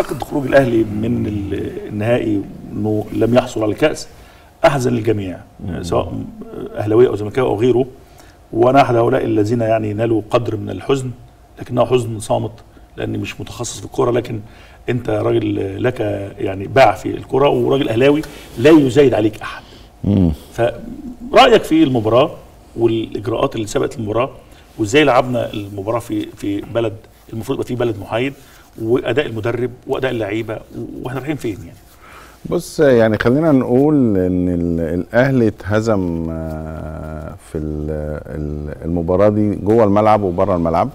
اعتقد خروج الأهلي من ال- النهائي إنه لم يحصل على الكأس أحزن للجميع سواء أهلاوية أو زملكاوي أو غيره. وأنا أحد هؤلاء الذين يعني نالوا قدر من الحزن لكنه حزن صامت لأني مش متخصص في الكورة لكن أنت راجل لك يعني باع في الكورة وراجل أهلاوي لا يزايد عليك أحد. فرأيك في المباراة والإجراءات اللي سبقت المباراة وإزاي لعبنا المباراة في في بلد المفروض يبقى في بلد محايد وأداء المدرب وأداء اللعيبة وإحنا رايحين فين يعني؟ بص يعني خلينا نقول إن ال- الأهلي اتهزم آه، في ال- ال- المباراة دي جوه الملعب وبره الملعب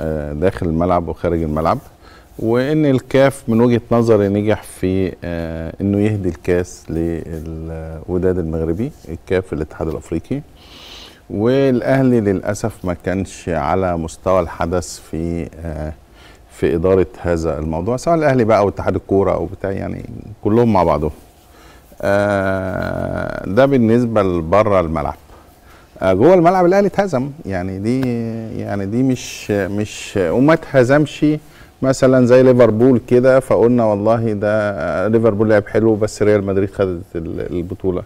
آه، داخل الملعب وخارج الملعب وإن الكاف من وجهة نظري نجح في آه، إنه يهدي الكاس للوداد المغربي الكاف الاتحاد الأفريقي. والأهلي للأسف ما كانش على مستوى الحدث في في إدارة هذا الموضوع سواء الأهلي بقى أو اتحاد الكورة أو بتاع يعني كلهم مع بعضهم. آه، ده بالنسبة لبره الملعب. آه، جوه الملعب الأهلي اتهزم. يعني دي يعني دي مش مش وما اتهزمش مثلا زي ليفربول كده فقلنا والله ده آه، ليفربول لعب حلو بس ريال مدريد خدت ال- البطولة.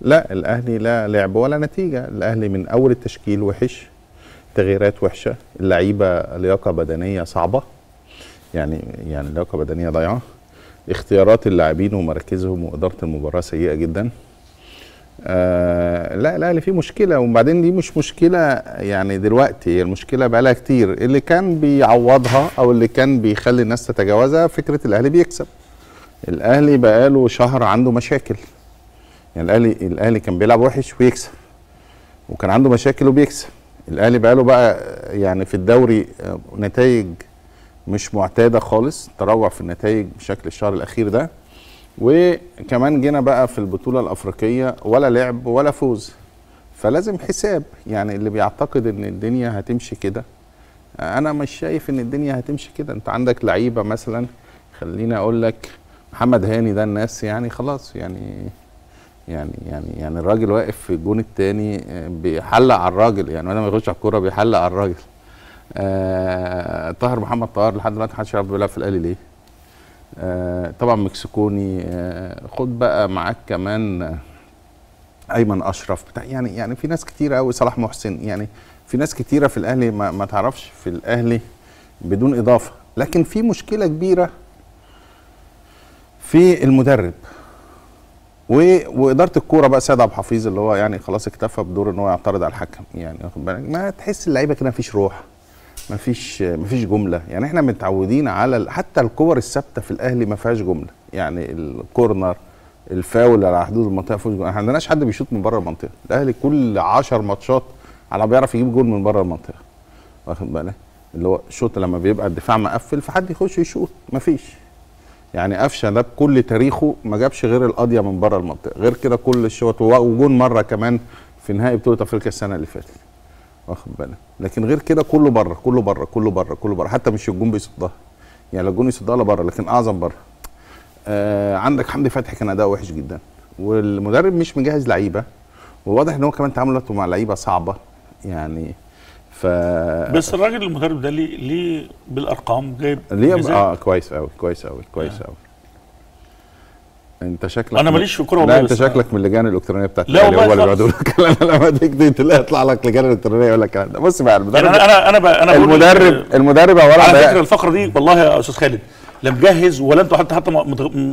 لا الأهلي لا لعب ولا نتيجة. الأهلي من أول التشكيل وحش تغييرات وحشة اللعيبة لياقة بدنية صعبة. يعني يعني لياقه بدنيه ضايعة. اختيارات اللاعبين ومراكزهم وإدارة المباراة سيئة جدا. آه لا الأهلي فيه مشكلة وبعدين دي مش مشكلة يعني دلوقتي هي المشكلة بقالها كتير. اللي كان بيعوضها أو اللي كان بيخلي الناس تتجاوزها فكرة الأهلي بيكسب. الأهلي بقاله شهر عنده مشاكل. يعني الأهلي الأهلي كان بيلعب وحش ويكسب وكان عنده مشاكل وبيكسب. الأهلي بقاله بقى يعني في الدوري آه، نتائج مش معتادة خالص تراجع في النتائج بشكل الشهر الأخير ده. وكمان جينا بقى في البطولة الأفريقية ولا لعب ولا فوز. فلازم حساب يعني اللي بيعتقد إن الدنيا هتمشي كده. أنا مش شايف إن الدنيا هتمشي كده. أنت عندك لعيبة مثلا خليني أقول لك محمد هاني ده الناس يعني خلاص يعني يعني يعني يعني الراجل واقف في الجون الثاني بيحلق على الراجل يعني أنا ما يخش على الكورة بيحلق على الراجل. آه طاهر محمد طاهر لحد دلوقتي محدش يعرف بيلعب في الأهلي ليه. آه طبعا مكسيكوني آه خد بقى معاك كمان آه، أيمن أشرف بتاع يعني يعني في ناس كتيره قوي صلاح محسن يعني في ناس كتيرة في الأهلي ما, ما تعرفش في الأهلي بدون إضافة. لكن في مشكلة كبيرة في المدرب. وإدارة الكورة بقى سيد عبد الحفيظ اللي هو يعني خلاص اكتفى بدور إن هو يعترض على الحكم يعني واخد بالك؟ ما تحس اللعيبة كده مفيش روح. مفيش مفيش جملة. يعني إحنا متعودين على حتى الكور الثابتة في الأهلي ما فيهاش جملة. يعني الكورنر الفاول على حدود المنطقة فوز. إحنا ما عندناش حد بيشوط من بره المنطقة. الأهلي كل 10 ماتشات على بيعرف يجيب جول من بره المنطقة. واخد بالك؟ اللي هو شوط لما بيبقى الدفاع مقفل فحد يخش يشوط. مفيش. يعني قفشة ده بكل تاريخه ما جابش غير القضية من بره المنطقة. غير كده كل الشوط وجون مرة كمان في نهائي بطولة أفريقيا السنة اللي فاتت. واخد بالك لكن غير كده كله بره كله بره كله بره كله بره. حتى مش الجون بيصدها يعني لو الجون يصدها لا بره لكن أعظم بره. آه عندك حمدي فتحي كان اداؤه وحش جدا. والمدرب مش مجهز لعيبة. وواضح إن هو كمان تعاملاته مع لعيبة صعبة. يعني ف بس الراجل المدرب ده ليه ليه بالأرقام؟ جايب ليه. آه كويس قوي كويس قوي كويس قوي انت شكلك من- ماليش في الكورة والله لا انت شكلك من اللجان الإلكترونية بتاعت لا والله هو اللي. بيقعدوا الكلام لما تيجي تلاقي يطلع لك لجان إلكترونية يقول لك الكلام ده بص بقى المدرب يعني أنا أنا أنا, ب- أنا بقول المدرب المدرب أولا على فكرة الفقرة دي والله يا أستاذ خالد لا مجهز ولا أنتوا حتى حتى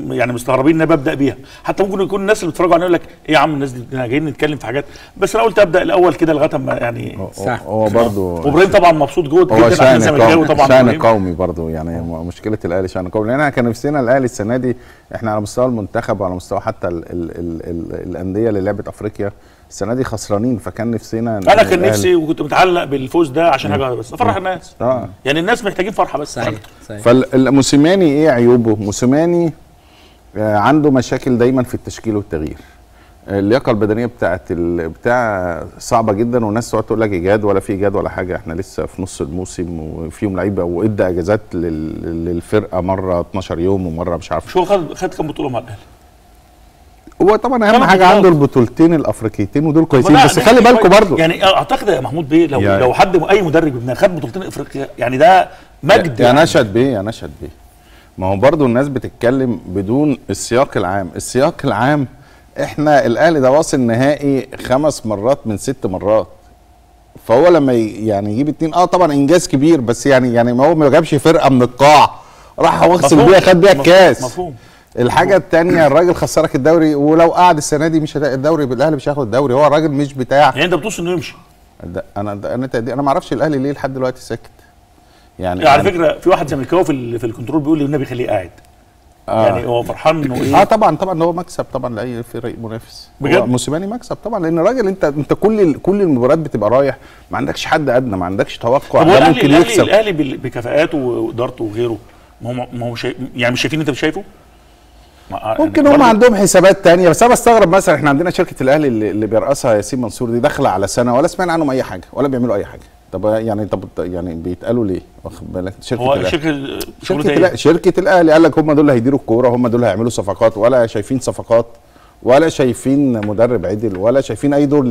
يعني مستغربين إن أنا ببدأ بيها. حتى ممكن يكون الناس اللي بيتفرجوا علينا يقول لك إيه يا عم الناس دي إحنا جايين نتكلم في حاجات. بس أنا قلت أبدأ الأول كده لغاية ما يعني هو- هو برضه وإبراهيم طبعا مبسوط جدا عشان قومي طبعا. إبراهيم. قومي برضه يعني مشكلة الأهلي شأن قومي. لأن إحنا كان نفسنا الأهلي السنة دي إحنا على مستوى المنتخب وعلى مستوى حتى ال ال ال ال الأندية اللي لعبت أفريقيا السنة دي خسرانين فكان نفسنا أنا كان نفسي وكنت متعلق بالفوز ده عشان حاجة بس. افرح الناس. آه. يعني الناس محتاجين فرحة بس. صحيح صحيح. فالموسيماني إيه عيوبه؟ موسيماني آه، عنده مشاكل دايما في التشكيل والتغيير. اللياقة البدنية بتاعت بتاع صعبة جدا والناس تقعد تقول لك إيجاد ولا في إيجاد ولا حاجة. إحنا لسه في نص الموسم وفيهم لعيبة وإدى إجازات لل- للفرقة مرة 12 يوم ومرة مش عارف. شو خد خد كام بطولة مع الأهلي؟ هو طبعا أهم حاجة. عنده البطولتين الأفريقيتين ودول كويسين بس خلي. بالكم برضو يعني أعتقد يا محمود بيه لو يعني- لو حد أي مدرب ابن خد بطولتين إفريقيا يعني ده مجد يا يعني. نشد بيه يا نشد بيه ما هو برضو الناس بتتكلم بدون السياق العام السياق العام إحنا الأهلي ده واصل نهائي خمس مرات من ست مرات فهو لما يعني يجيب اتنين آه طبعا إنجاز كبير بس يعني يعني ما هو ما جابش فرقة من القاع راح واغسل. بيها خد بيها. الكاس مفهوم. الحاجة التانية الراجل خسرك الدوري ولو قعد السنة دي مش الدوري الأهلي مش هياخد الدوري هو الراجل مش بتاع. يعني أنت بتوصل إنه يمشي. ده أنا ده أنا أنا ما أعرفش الأهلي ليه لحد دلوقتي ساكت. يعني على فكرة في واحد زملكاوي في في الكنترول بيقول لي النبي خليه قاعد. آه. يعني هو فرحان إنه آه إيه طبعا طبعا هو مكسب طبعا لأي فريق منافس. بجد؟ موسيماني مكسب طبعا لأن الراجل أنت أنت كل كل المباريات بتبقى رايح ما عندكش حد أدنى ما عندكش توقع ده ممكن يكسب. الأهلي بكفاءاته وإدارته وغيره ما هو ما هو شايف يعني مش شايفين أنت مش شايفه؟ ما- ممكن هم عندهم حسابات تانية بس أنا بستغرب مثلا إحنا عندنا شركة الأهلي اللي, اللي بيرأسها ياسين منصور دي داخلة على سنة ولا سمعنا عنهم أي حاجة ولا بيعملوا أي حاجة طب يعني طب يعني بيتقالوا ليه واخد بالك شركة هو الأهلي. شركة شركة شغلتها الأهلي-؟ شركة الأهلي قال لك هم دول اللي هيديروا الكورة هم دول هيعملوا صفقات ولا شايفين صفقات ولا شايفين مدرب عدل ولا شايفين أي دور